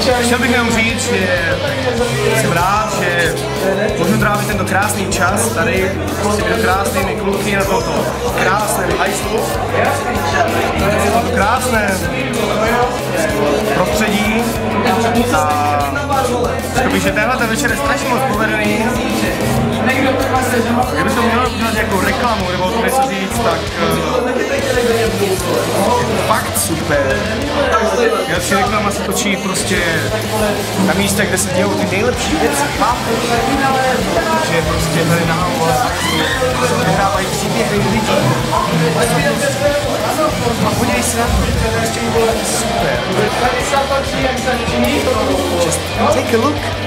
chtěl bych jenom říct, že jsem rád, že můžu trávit tento krásný čas tady s těmi krásnými kluky na tomto krásném hajslu. To krásné prostředí a řekl bych, že tenhle ten večer je strašně moc povedený. Kdyby to mělo udělat jako reklamu nebo něco říct, tak uh, fakt super. Já si reklama se točí prostě na místech, kde se dějou ty nejlepší věci. Že prostě tady na vyhrávají příběhy lidí. A podívej se na to, prostě bylo super. Just take a look.